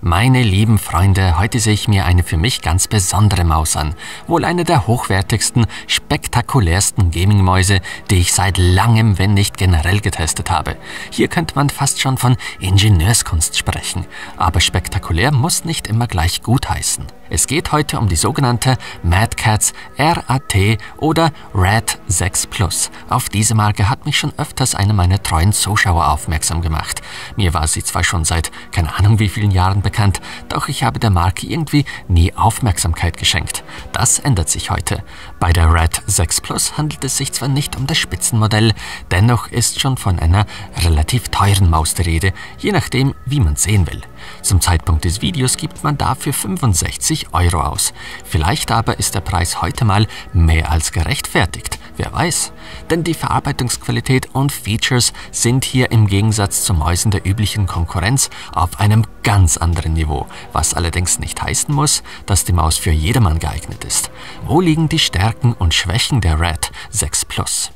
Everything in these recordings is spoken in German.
Meine lieben Freunde, heute sehe ich mir eine für mich ganz besondere Maus an. Wohl eine der hochwertigsten, spektakulärsten Gaming-Mäuse, die ich seit langem, wenn nicht generell getestet habe. Hier könnte man fast schon von Ingenieurskunst sprechen. Aber spektakulär muss nicht immer gleich gut heißen. Es geht heute um die sogenannte Mad Cats RAT oder RAT 6 Plus. Auf diese Marke hat mich schon öfters eine meiner treuen Zuschauer aufmerksam gemacht. Mir war sie zwar schon seit keine Ahnung wie vielen Jahren bekannt, doch ich habe der Marke irgendwie nie Aufmerksamkeit geschenkt. Das ändert sich heute. Bei der RAT 6 Plus handelt es sich zwar nicht um das Spitzenmodell, dennoch ist schon von einer relativ teuren Maus die Rede, je nachdem, wie man sehen will. Zum Zeitpunkt des Videos gibt man dafür 65 Euro aus. Vielleicht aber ist der Preis heute mal mehr als gerechtfertigt. Wer weiß? Denn die Verarbeitungsqualität und Features sind hier im Gegensatz zu Mäusen der üblichen Konkurrenz auf einem ganz anderen Niveau, was allerdings nicht heißen muss, dass die Maus für jedermann geeignet ist. Wo liegen die Stärken und Schwächen der Red 6 Plus?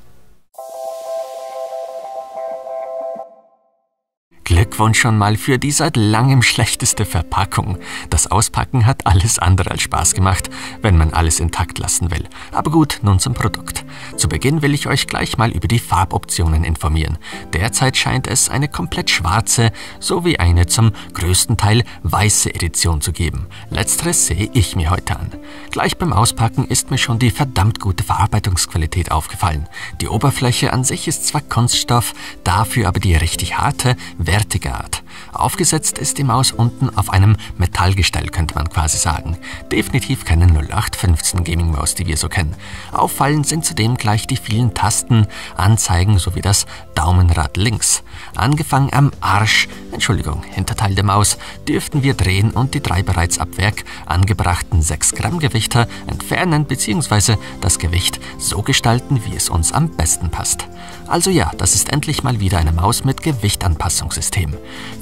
Glückwunsch schon mal für die seit langem schlechteste Verpackung. Das Auspacken hat alles andere als Spaß gemacht, wenn man alles intakt lassen will. Aber gut, nun zum Produkt. Zu Beginn will ich euch gleich mal über die Farboptionen informieren. Derzeit scheint es eine komplett schwarze sowie eine zum größten Teil weiße Edition zu geben. Letzteres sehe ich mir heute an. Gleich beim Auspacken ist mir schon die verdammt gute Verarbeitungsqualität aufgefallen. Die Oberfläche an sich ist zwar Kunststoff, dafür aber die richtig harte, wertige Art. Aufgesetzt ist die Maus unten auf einem Metallgestell, könnte man quasi sagen. Definitiv keine 0815 Gaming Maus, die wir so kennen. Auffallend sind zudem gleich die vielen Tasten, Anzeigen sowie das Daumenrad links. Angefangen am Arsch, Entschuldigung, Hinterteil der Maus, dürften wir drehen und die drei bereits ab Werk angebrachten 6 Gramm Gewichter entfernen bzw. das Gewicht so gestalten, wie es uns am besten passt. Also ja, das ist endlich mal wieder eine Maus mit Gewichtanpassungssystem.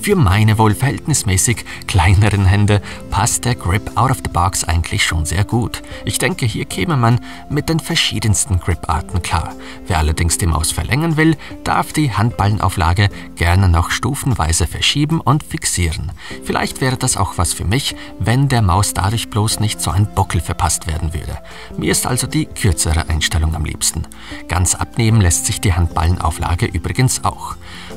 Für meine wohl verhältnismäßig kleineren Hände passt der Grip out of the box eigentlich schon sehr gut. Ich denke, hier käme man mit den verschiedensten Griparten klar. Wer allerdings die Maus verlängern will, darf die Handballenauflage gerne noch stufenweise verschieben und fixieren. Vielleicht wäre das auch was für mich, wenn der Maus dadurch bloß nicht so ein Buckel verpasst werden würde. Mir ist also die kürzere Einstellung am liebsten. Ganz abnehmen lässt sich die Handballenauflage übrigens auch.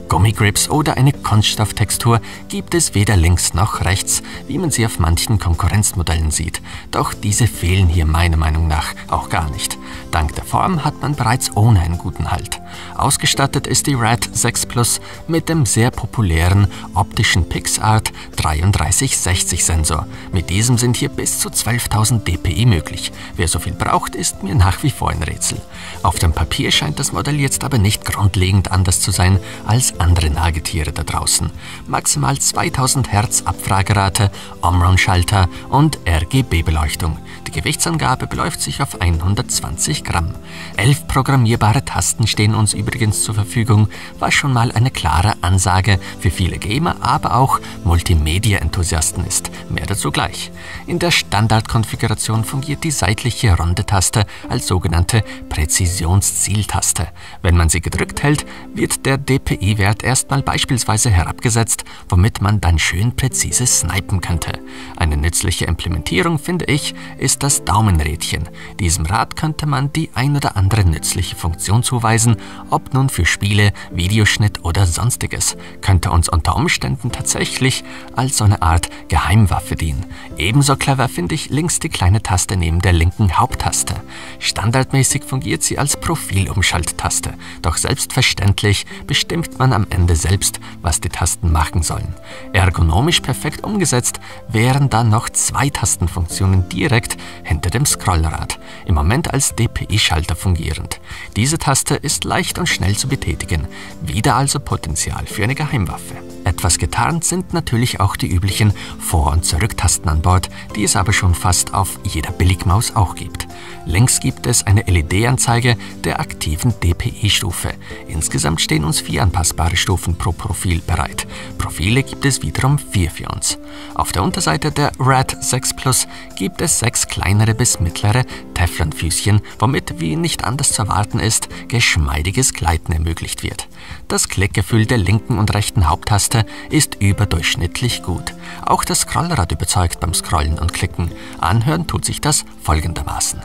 Gummigrips oder eine Kunststofftextur gibt es weder links noch rechts, wie man sie auf manchen Konkurrenzmodellen sieht. Doch diese fehlen hier meiner Meinung nach auch gar nicht. Dank der Form hat man bereits ohne einen guten Halt. Ausgestattet ist die RAD 6 Plus mit dem sehr populären optischen PixArt 3360 Sensor. Mit diesem sind hier bis zu 12.000 dpi möglich. Wer so viel braucht, ist mir nach wie vor ein Rätsel. Auf dem Papier scheint das Modell jetzt aber nicht grundlegend anders zu sein als andere Nagetiere da draußen. Maximal 2000 Hertz Abfragerate, Omron-Schalter und RGB-Beleuchtung. Die Gewichtsangabe beläuft sich auf 120 Gramm. Elf programmierbare Tasten stehen uns übrigens zur Verfügung, was schon mal eine klare Ansage für viele Gamer, aber auch Multimedia-Enthusiasten ist. Mehr dazu gleich. In der Standardkonfiguration fungiert die seitliche runde Taste als sogenannte Präzisionszieltaste. Wenn man sie gedrückt hält, wird der DPI-Wert erstmal beispielsweise herabgesetzt, womit man dann schön präzise snipen könnte. Eine nützliche Implementierung, finde ich, ist das Daumenrädchen. Diesem Rad könnte man die ein oder andere nützliche Funktion zuweisen, ob nun für Spiele, Videoschnitt oder sonstiges. Könnte uns unter Umständen tatsächlich als so eine Art Geheimwaffe dienen. Ebenso clever finde ich links die kleine Taste neben der linken Haupttaste. Standardmäßig fungiert sie als Profilumschalttaste, doch selbstverständlich bestimmt man am Ende selbst, was die Tasten machen sollen. Ergonomisch perfekt umgesetzt wären dann noch zwei Tastenfunktionen direkt hinter dem Scrollrad, im Moment als DPI-Schalter fungierend. Diese Taste ist leicht und schnell zu betätigen, wieder also Potenzial für eine Geheimwaffe. Etwas getarnt sind natürlich auch die üblichen Vor- und Zurücktasten an Bord, die es aber schon fast auf jeder Billigmaus auch gibt. Links gibt es eine LED-Anzeige der aktiven DPI-Stufe. Insgesamt stehen uns vier anpassbare Stufen pro Profil bereit. Profile gibt es wiederum vier für uns. Auf der Unterseite der RAD 6 Plus gibt es sechs kleinere bis mittlere Teflonfüßchen, womit, wie nicht anders zu erwarten ist, geschmeidiges Gleiten ermöglicht wird. Das Klickgefühl der linken und rechten Haupttaste ist überdurchschnittlich gut. Auch das Scrollrad überzeugt beim Scrollen und Klicken. Anhören tut sich das folgendermaßen.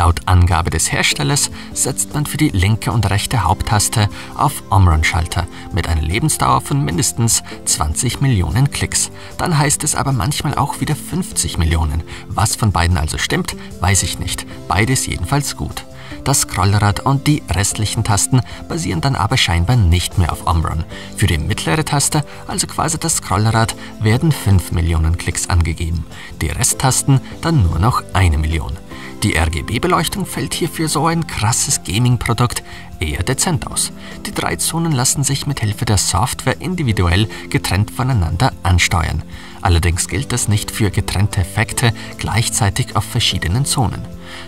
Laut Angabe des Herstellers setzt man für die linke und rechte Haupttaste auf Omron-Schalter mit einer Lebensdauer von mindestens 20 Millionen Klicks. Dann heißt es aber manchmal auch wieder 50 Millionen. Was von beiden also stimmt, weiß ich nicht. Beides jedenfalls gut. Das Scrollrad und die restlichen Tasten basieren dann aber scheinbar nicht mehr auf Omron. Für die mittlere Taste, also quasi das Scrollrad, werden 5 Millionen Klicks angegeben. Die Resttasten dann nur noch eine Million. Die RGB-Beleuchtung fällt hier für so ein krasses Gaming-Produkt eher dezent aus. Die drei Zonen lassen sich mit Hilfe der Software individuell getrennt voneinander ansteuern. Allerdings gilt das nicht für getrennte Effekte gleichzeitig auf verschiedenen Zonen.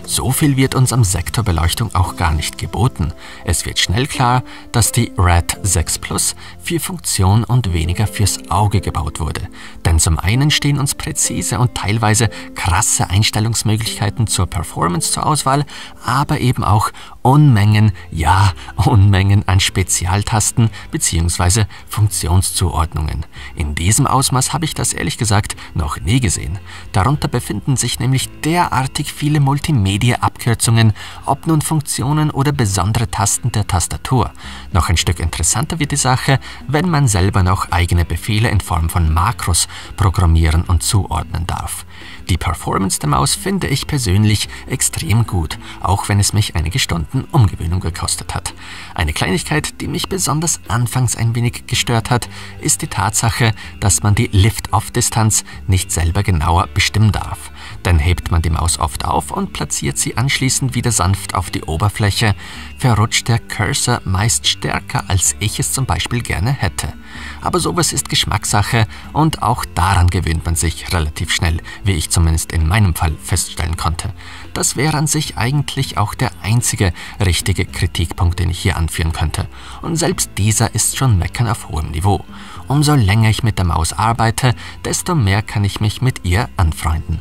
So viel wird uns am Sektor Beleuchtung auch gar nicht geboten. Es wird schnell klar, dass die RAD 6 Plus für Funktion und weniger fürs Auge gebaut wurde. Denn zum einen stehen uns präzise und teilweise krasse Einstellungsmöglichkeiten zur Performance zur Auswahl, aber eben auch Unmengen, ja, Unmengen an Spezialtasten bzw. Funktionszuordnungen. In diesem Ausmaß habe ich das ehrlich gesagt noch nie gesehen. Darunter befinden sich nämlich derartig viele Multimedia-Abkürzungen, ob nun Funktionen oder besondere Tasten der Tastatur. Noch ein Stück interessanter wird die Sache, wenn man selber noch eigene Befehle in Form von Makros programmieren und zuordnen darf. Die Performance der Maus finde ich persönlich extrem gut, auch wenn es mich einige Stunden Umgewöhnung gekostet hat. Eine Kleinigkeit, die mich besonders anfangs ein wenig gestört hat, ist die Tatsache, dass man die Lift-Off-Distanz nicht selber genauer bestimmen darf. Dann hebt man die Maus oft auf und platziert sie anschließend wieder sanft auf die Oberfläche, verrutscht der Cursor meist stärker, als ich es zum Beispiel gerne hätte. Aber sowas ist Geschmackssache und auch daran gewöhnt man sich relativ schnell, wie ich zumindest in meinem Fall feststellen konnte. Das wäre an sich eigentlich auch der einzige richtige Kritikpunkt, den ich hier anführen könnte. Und selbst dieser ist schon meckern auf hohem Niveau. Umso länger ich mit der Maus arbeite, desto mehr kann ich mich mit ihr anfreunden.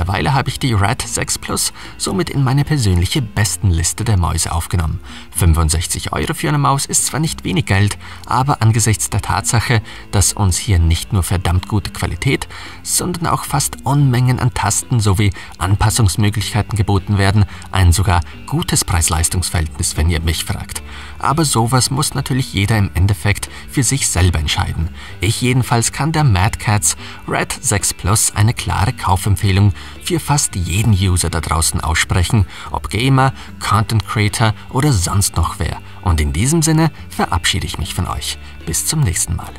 Mittlerweile habe ich die Red 6 Plus somit in meine persönliche Bestenliste der Mäuse aufgenommen. 65 Euro für eine Maus ist zwar nicht wenig Geld, aber angesichts der Tatsache, dass uns hier nicht nur verdammt gute Qualität, sondern auch fast Unmengen an Tasten sowie Anpassungsmöglichkeiten geboten werden, ein sogar gutes Preis-Leistungs-Verhältnis, wenn ihr mich fragt. Aber sowas muss natürlich jeder im Endeffekt für sich selber entscheiden. Ich jedenfalls kann der Mad Cats Red 6 Plus eine klare Kaufempfehlung für fast jeden User da draußen aussprechen, ob Gamer, Content Creator oder sonst noch wer. Und in diesem Sinne verabschiede ich mich von euch. Bis zum nächsten Mal.